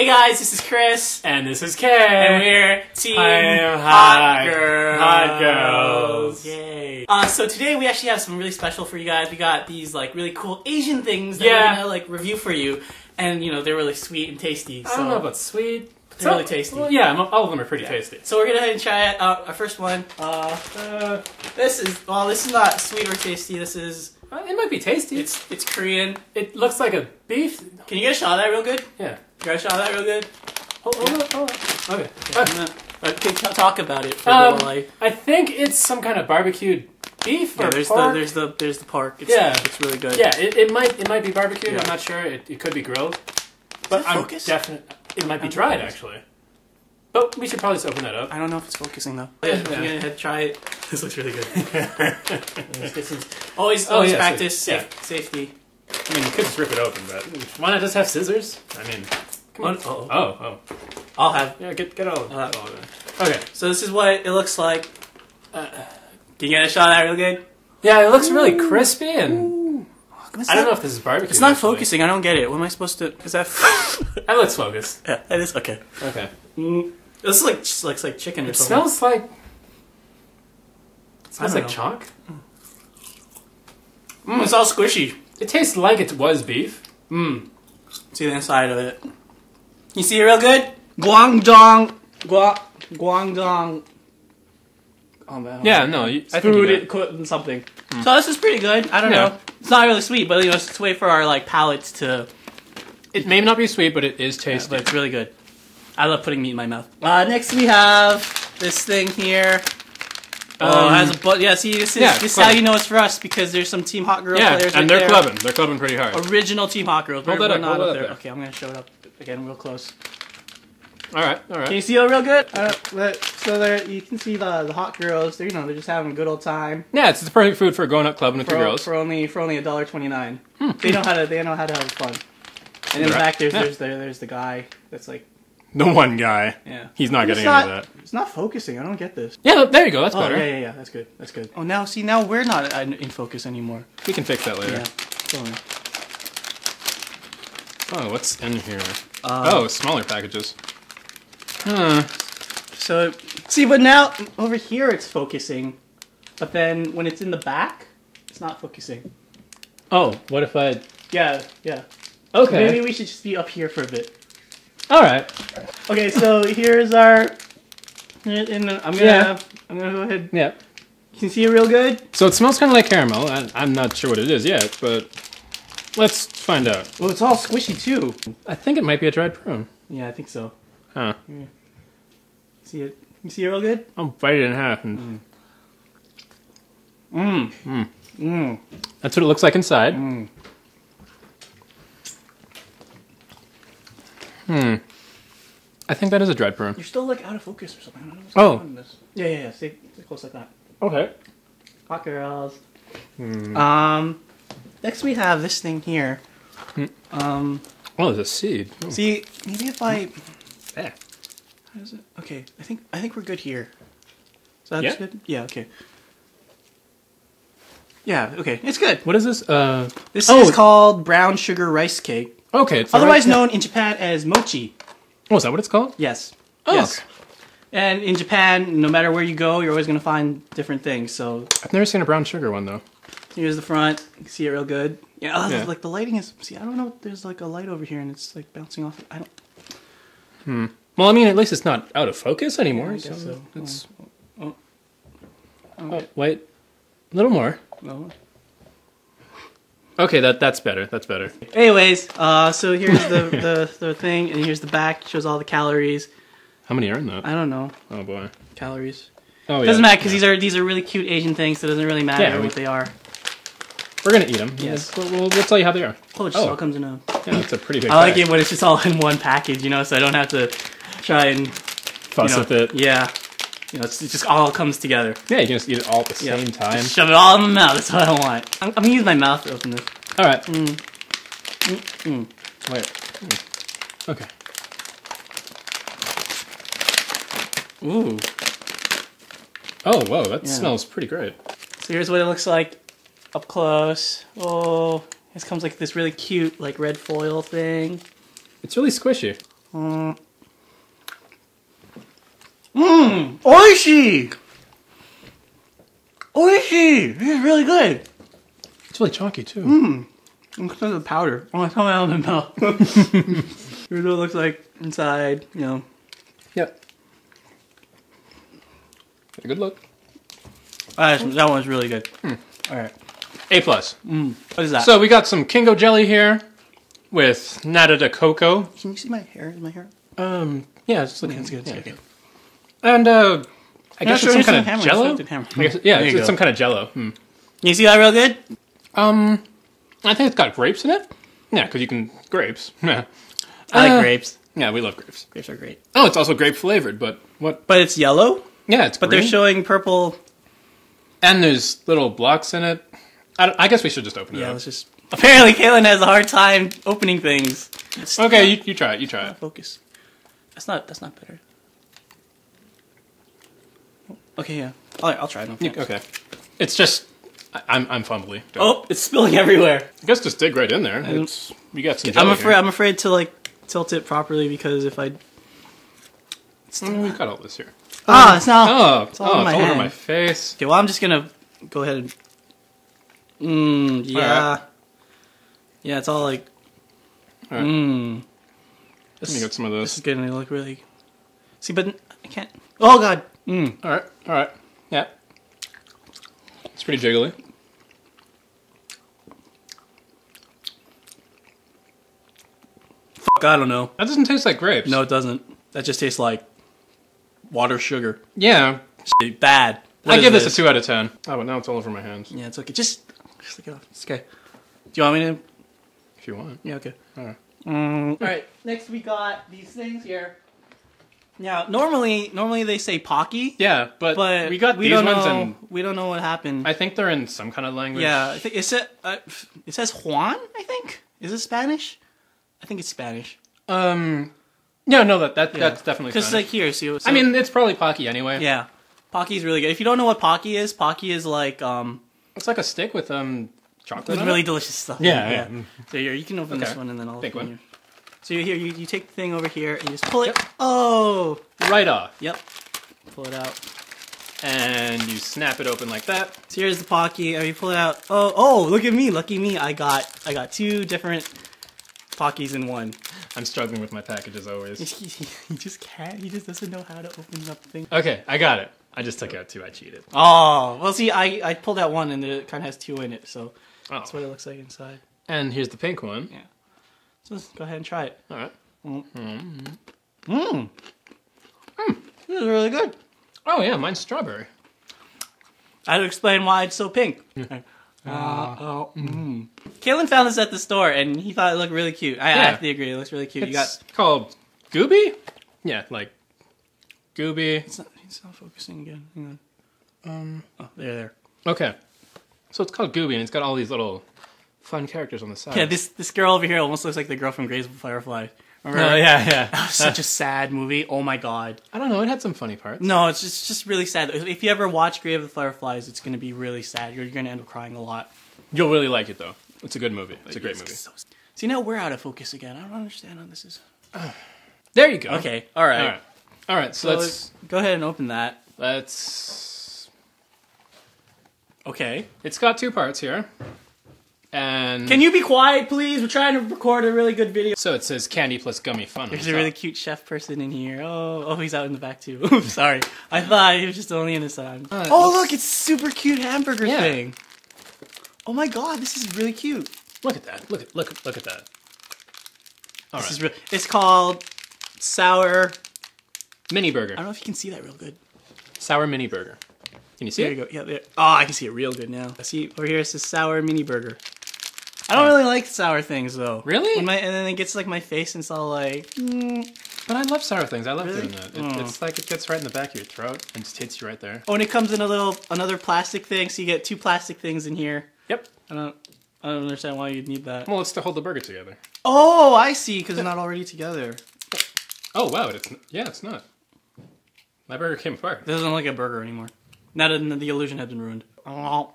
Hey guys, this is Chris, And this is Kay. and we're Team Hot. Girls. Hot Girls. Yay! Uh, so today we actually have some really special for you guys. We got these like really cool Asian things that Yeah. we're gonna like review for you, and you know they're really sweet and tasty. I don't know about sweet. They're really tasty. Well, yeah, all of them are pretty tasty. so we're gonna go ahead and try it. Uh, our first one. Uh, Uh, this is well, this is not sweet or tasty. This is it might be tasty. it's it's Korean. it looks like a beef. Can you get a shot of that real good? Yeah. You got a shot that real good? Hold, hold on, hold on. Okay. I'm gonna- Okay, t- talk about it for Um, a little, like. I think it's some kind of barbecued beef Yeah, or there's pork. the there's the there's the pork. It's, Yeah. it's really good. yeah, it, it might it might be barbecued. Yeah. I'm not sure. It, it could be grilled. But it I'm definitely. It might be I'm dried focused. actually. But we should probably just open that up. I don't know if it's focusing though. Yeah, Yeah, yeah. go ahead, try it. This looks really good. Let's get some- always, Oh, always yeah, practice so- yeah. safe, safety. I mean, you could just rip it open, but why not just have scissors? I mean, Oh, Oh, oh. I'll have. Yeah, get get all of Uh, all of it. Okay. So this is what it looks like. Uh, can you get a shot of that real good? Yeah, it looks really crispy, and I don't know if this is barbecue. It's not actually. focusing. I don't get it. What am I supposed to? Is that? That looks focused. yeah, that is okay. Okay. This like just looks like chicken or It something. smells like. It smells like know. chalk. Mm, it's all squishy. It tastes like it was beef. Mmm. See the inside of it. You see it real good? Guangdong. Gua, Guangdong. Oh man. Yeah, no, you, I think you got it. it, cooked something. So this is pretty good. I don't Yeah. know. It's not really sweet, but you know, it's a way for our like palates to. It may not be sweet, but it is But tasty. it's really good. I love putting meat in my mouth. Uh, next we have this thing here. Oh, it Um, has a but yeah. See, this is yeah, this is how you know it's for us because there's some Team Hot Girl yeah, players and right they're there. clubbing. They're clubbing pretty hard. Original Team Hot Girls. Hold that we're up, not hold that there. up there. Okay, I'm gonna show it up again real close. All right, all right. Can you see it real good? Uh, but- so there, you can see the the hot girls. They're you know they're just having a good old time Yeah, it's the perfect food for a going out clubbing with for, your girls. for only for only a dollar twenty nine. They know how to they know how to have fun. And in the Right. back there's Yeah. there's there, there's the guy that's like The one guy, yeah. he's not It's getting not- any of that. It's not focusing. I don't get this. Yeah, there you go. That's Oh better. yeah yeah yeah. That's good. That's good. Oh now see now we're not in in focus anymore. We can fix that later. Yeah. Totally. Oh, what's in here? Um, oh, smaller packages. Huh. So see, but now over here it's focusing, but then when it's in the back, it's not focusing. Oh, what if I? Yeah yeah. Okay. Maybe we should just be up here for a bit. All right. Okay, so here's our. And I'm gonna Yeah. I'm gonna go ahead. Yeah. Can you see it real good? So it smells kind of like caramel. I, I'm not sure what it is yet, but let's find out. Well, it's all squishy too. I think it might be a dried prune. Yeah, I think so. Huh. See it? You see it real good? I'm biting it in half, and Mmm. Mm. Mmm. that's what it looks like inside. Mm. Hmm. I think that is a dried prune. You're still like out of focus or something. I don't know what's Oh. going on this. Yeah, yeah, yeah. Stay, stay close like that. Okay. Hot girls. Hmm. Um. Next we have this thing here. Um. Oh, there's a seed. Oh. See, maybe if I. Eh. How is it? Okay, I think I think we're good here. So that's Yeah? good. Yeah. Okay. Yeah. Okay. It's good. What is this? Uh. This Oh. is called brown sugar rice cake, Okay. It's otherwise rice- known in Japan as mochi. Oh, is that what it's called? Yes. Oh, yes. okay. And in Japan, no matter where you go, you're always gonna find different things. So I've never seen a brown sugar one though. Here's the front. You can see it real good. Yeah. oh, Yeah. Like the lighting is. See, I don't know. There's like a light over here, and it's like bouncing off. I don't. Hmm. Well, I mean, at least it's not out of focus anymore. I guess so. It's, Oh. oh, wait, a little more. No. Okay, that that's better. That's better. Anyways, uh, so here's the, the the thing, and here's the back. Shows all the calories. How many are in that? I don't know Oh boy. calories. Oh yeah. Doesn't matter because these are these are really cute Asian things, so it doesn't really matter Yeah, we- what they are. We're gonna eat them. Yes. We'll, we'll, we'll tell you how they are. Oh, it just Oh. all comes in a. Yeah, it's a pretty big. I like pack. it when it's just all in one package, you know, so I don't have to try and you Fuss know, with it. Yeah, you know, it's, it just all comes together. Yeah, you can just eat it all at the Yeah. same time. Just shove it all in my mouth. That's what I want. I'm, I'm gonna use my mouth to open this. All right. Mm. Mm. Wait. Mm. Okay. Ooh. Oh whoa, that Yeah. smells pretty great. So here's what it looks like up close. Oh, this comes like this really cute like red foil thing. It's really squishy. Mmm. Mmm. Oishi. Oishi. This is really good. It's really chalky too. Mmm. Look at the powder. Oh, it's coming out of the mouth. Here's what it looks like inside. You know. Yep. A good look. Uh, that one's really good. Hmm. All right. A plus. What is that? So we got some Kingo jelly here with nata de coco. can you see my hair? Is my hair? Um, yeah, it's looking It's good. It's yeah. good. And uh, I guess sure, it's some kind of hammer, jello. selected hammer. I guess, yeah, it's, you it's go. some kind of jello. Hmm. You see that real good? Um, I think it's got grapes in it. Yeah, because you can grapes. Yeah, I like Uh, grapes. yeah, we love grapes. Grapes are great. Oh, it's also grape flavored, but what? But it's yellow. Yeah, it's But green. they're showing purple. and there's little blocks in it. I, I guess we should just open it Yeah, up. let's just. Apparently, Kaylin has a hard time opening things. It's Okay, you, you try it. You try it. focus. That's not. That's not better. Okay, yeah. All right, I'll try it. no You- okay, it's just I, I'm I'm fumbly. Don't- Oh, it's spilling everywhere. I guess just dig right in there. It's you got some. I'm afraid. Here. I'm afraid to like tilt it properly because if I. Mm, we've got all this here. Ah, it's now. Oh, It's all oh, in my it's all over my face. Okay, well, I'm just gonna go ahead and. Mmm, yeah. Alright. Yeah, it's all like. Alright. Mmm. Let This, me get some of this This is this. gonna look really. See, but I can't. Oh god. Mmm. All right, all right. Yeah, it's pretty jiggly. Fuck, I don't know. That doesn't taste like grapes. No, it doesn't. That just tastes like water sugar. Yeah, Shit, Bad. What I is give this? a two out of ten. Oh, but now it's all over my hands. Yeah, it's okay. Just, just look it off. It's okay. Do you want me to? If you want. Yeah, okay. All right. Mm. All right. Next, we got these things here. Now, normally, normally they say Pocky, Yeah, but, but we got we these don't ones, know. and we don't know what happened. I think they're in some kind of language. yeah, I think it said uh, it says Juan. I think is it Spanish? I think it's Spanish. Um. Yeah, no, that, that that's definitely. because Spanish. like here. see. so I mean, it's probably Pocky anyway. yeah, Pocky is really good. If you don't know what Pocky is, Pocky is like um, it's like a stick with um chocolate. with on really it. delicious stuff. Yeah, yeah. So here, you can open this Okay. one and then I'll Big open one. your- So here, you, you take the thing over here and you just pull it. Yep. Oh, right off, yep. Pull it out. and you snap it open like that. So here's the Pocky. Oh, you pull it out. Oh, oh, look at me, lucky me. I got, I got two different Pockies in one. I'm struggling with my packages always. He, he, he just can't. He just doesn't know how to open up things. Okay, I got it. I just took out two. I cheated. Oh, well, see, I, I pulled out one and it kind of has two in it, so Oh. that's what it looks like inside. And here's the pink one. Yeah. So let's go ahead and try it. All right. Mmm. This is really good. Oh yeah, mine's strawberry. I had to explain why it's so pink. Uh, oh, mm. Kaylin found this at the store and he thought it looked really cute. I, I Yeah. have to agree, it looks really cute. It's you got. called Gooby. Yeah, like Gooby. It's not, it's not focusing again. Hang on. Um. Oh, there, there. Okay. So it's called Gooby, and it's got all these little fun characters on the side. Yeah, this this girl over here almost looks like the girl from Grey's Firefly. Remember? Oh yeah, yeah. Such a sad movie. Oh my god. I don't know. It had some funny parts. No, it's just, just really sad. If you ever watch Grave of the Fireflies, it's going to be really sad. You're, you're going to end up crying a lot. You'll really like it though. It's a good movie. It's a great movie. So- See, now we're out of focus again. I don't understand how this is. There you go. Okay, all right. All right. All right. So So let's go ahead and open that. let's. Okay. It's got two parts here, and Can you be quiet, please? We're trying to record a really good video. So it says candy plus gummy fun. on There's the a really cute chef person in here. Oh, oh, he's out in the back too. Oops, sorry. I thought he was just only in the side. Uh, oh, let's- look, it's super cute hamburger Yeah. thing. Oh my god, this is really cute. Look at that. Look at look look at that. All This right. is real. It's called sour. Mini burger. I don't know if you can see that real good. Sour mini burger. Can you see There it? you go. Yeah, there. Oh, I can see it real good now. I see over here. It says sour mini burger. I don't really like sour things though. Really? When my, and then it gets like my face and it's all like. mm. But I love sour things. I love Really? doing that. It, Oh. It's like it gets right in the back of your throat and just hits you right there. Oh, and it comes in a little another plastic thing, so you get two plastic things in here. Yep. I don't. I don't understand why you'd need that. Well, it's to hold the burger together. Oh, I see. Because they're not already together. Oh wow! It's yeah, it's not. My burger came apart. It doesn't look like a burger anymore. Now that the illusion has been ruined. Oh.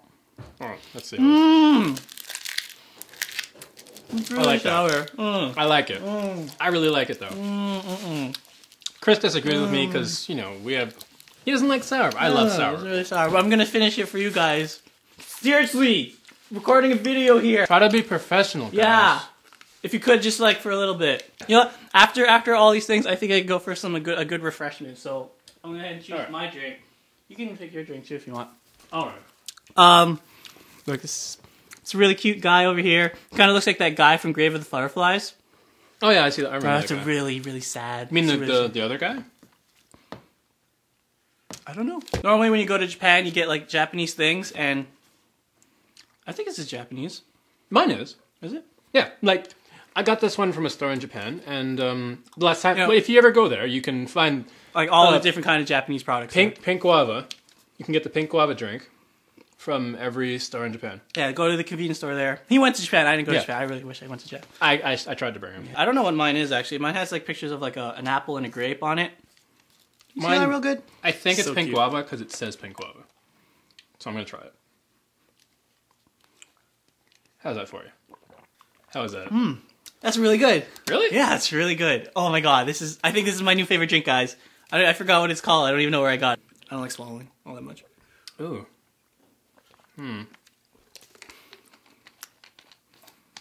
Oh, let's see. Mmm. It's I like sour. Mm. I like it. I really like it though. Mm-mm. Chris disagrees with me because you know we have. He doesn't like sour. but I love Mm, sour. It's really sour. But I'm gonna finish it for you guys. Seriously, recording a video here. Try to be professional. Guys. Yeah. If you could, just like for a little bit. You know, what? after after all these things, I think I could go for some a good a good refreshment. So I'm gonna go ahead and choose Alright. my drink. You can pick your drink too if you want. All right. Um, look, this it's a really cute guy over here. Kind of looks like that guy from Grave of the Fireflies. Oh yeah, I see that. I remember that it's a really really sad. You mean the, the, the other guy? I don't know. Normally, when you go to Japan, you get like Japanese things, and I think this is Japanese. Mine is. Is it? Yeah, like I got this one from a store in Japan, and um, the last time, Yeah. well, if you ever go there, you can find Like all Uh, the different kind of Japanese products. pink pink guava. You can get the pink guava drink from every store in Japan. Yeah, go to the convenience store there. He went to Japan. I didn't go Yeah. to Japan. I really wish I went to Japan. I, I, I tried to bring him. I don't know what mine is actually. Mine has like pictures of like a, an apple and a grape on it. You see Mine- that real good? I think it's So pink cute. guava because it says pink guava. So I'm gonna try it. How's that for you? How is that? Hmm. That's really good. Really? Yeah, it's really good. Oh my god, this is. I think this is my new favorite drink, guys. I, I forgot what it's called. I don't even know where I got. it. I don't like swallowing all that much. Ooh. Hmm.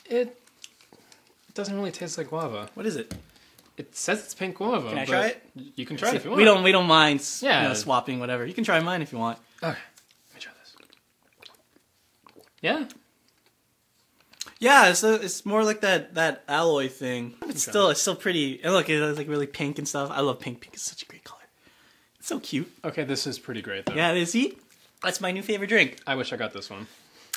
It doesn't really taste like guava. What is it? It says it's pink guava. Can I but try it? You can try it if you want. we don't. We don't mind. Yeah. You know, swapping whatever. You can try mine if you want. Okay. Let me try this. Yeah. Yeah, it's a, it's more like that that alloy thing. It's Okay. still it's still pretty. And look, it's like really pink and stuff. I love pink. Pink is such a great color. It's so cute. Okay, this is pretty great though. Yeah, it is. See, that's my new favorite drink. I wish I got this one.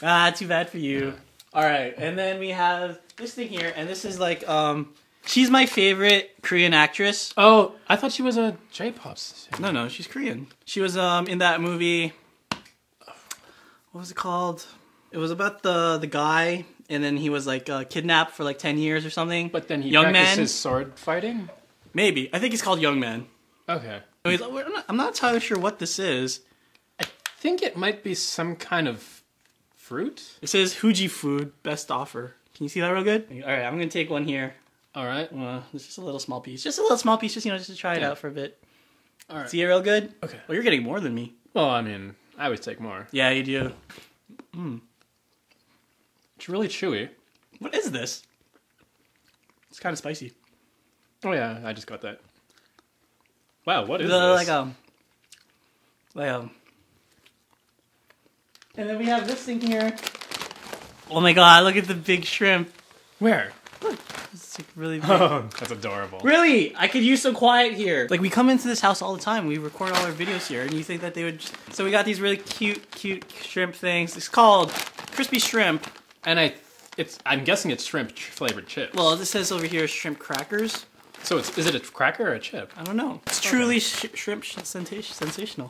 Ah, too bad for you. All right, and then we have this thing here, and this is like um, she's my favorite Korean actress. Oh, I thought she was a J-pop. singer. No, no, she's Korean. She was um in that movie. What was it called? It was about the the guy, and then he was like uh, kidnapped for like ten years or something. But then he Young Man? his sword fighting. Maybe I think he's called Young Man. Okay. I I'm not, I'm not entirely sure what this is. I think it might be some kind of fruit. It says Fuji Food Best Offer. Can you see that real good? All right, I'm gonna take one here. All right. Uh, it's just a little small piece, just a little small piece, just you know, just to try it Yeah. out for a bit. All right. See it real good? Okay. Well, you're getting more than me. Well, I mean, I always take more. Yeah, you do. It's really chewy. What is this? It's kind of spicy. Oh yeah, I just got that. Wow, what is The, this? like um, like um. And then we have this thing here. Oh my god! Look at the big shrimp. Where? It's like really big. Oh, that's adorable. Really? I could use some quiet here. Like we come into this house all the time. We record all our videos here, and you think that they would? Just... So we got these really cute, cute shrimp things. It's called crispy shrimp. And I, it's I'm guessing it's shrimp ch- flavored chips. Well, this says over here shrimp crackers. so it's is it a cracker or a chip? I don't know. It's truly sh- shrimp sh- sensational.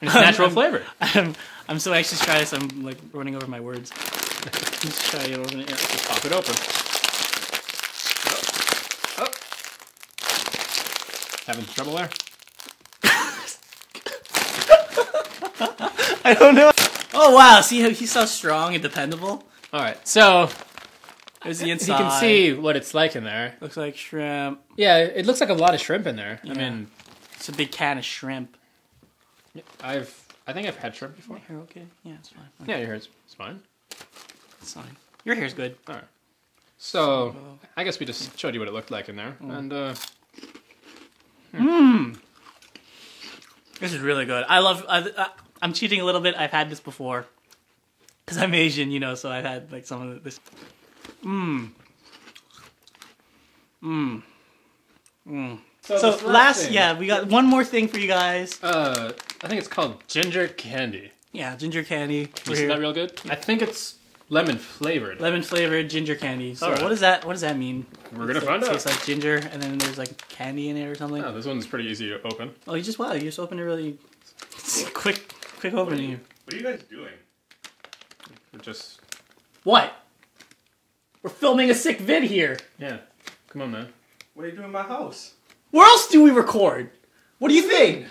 And it's natural I'm- flavor. I'm, I'm so anxious to try this. I'm like running over my words. Let's try it over here. Just pop it open. Oh. Having trouble there? I don't know. Oh wow! See how he's so strong and dependable. All right. So There's the inside. you can see what it's like in there. Looks like shrimp. Yeah, it looks like a lot of shrimp in there. I mean, It's a big can of shrimp. I've I think I've had shrimp before. My Hair okay? Yeah, it's fine. Yeah, your hair's it's fine. It's fine. Your hair's good. All right. So I guess we just showed you what it looked like in there, and uh, This is really good. I love. I, I'm cheating a little bit. I've had this before because I'm Asian, you know. So I've had like some of this. Mmm. Mmm. Mmm. So, this last last, yeah, we got one more thing for you guys. uh, I think it's called ginger candy. Yeah, ginger candy. You We're see here. that real good? I think it's lemon flavored. Lemon flavored ginger candy. So Alright. what does that? What does that mean? We're gonna It's find like, out. Tastes like ginger, and then there's like candy in it or something. Oh, this one's pretty easy to open. Oh, you just wow! You just opened it really quick, quick opening. What are you guys doing? We're just What? We're filming a sick vid here. yeah. Come on, man. What are you doing in my house? Where else do we record? What do you think?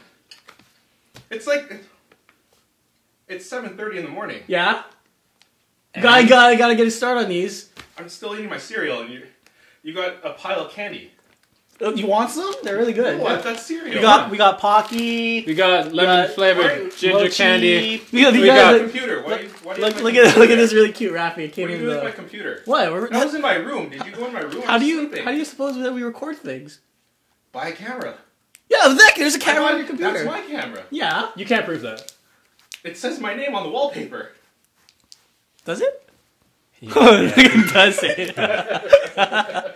It's like it's seven thirty in the morning. Yeah. Gotta, gotta, gotta get a start on these. I'm still eating my cereal, and you you got a pile of candy. Oh, You want some? They're really good. What? That's cereal. We got we got Pocky. We got lemon got flavored Right, ginger mochi. candy. We got, we We got, got- my look, computer. Why do you, why do you look, have look my at look at this really cute Raffy. It What came are you in doing with my the. computer? What? We're, I was in my room. Did you go in my room? how I'm do you sleeping. how do you suppose that we record things? buy a camera? Yeah, Vic, there's a camera on your computer. That's my camera. Yeah. You can't prove that. It says my name on the wallpaper. Does it? it does it.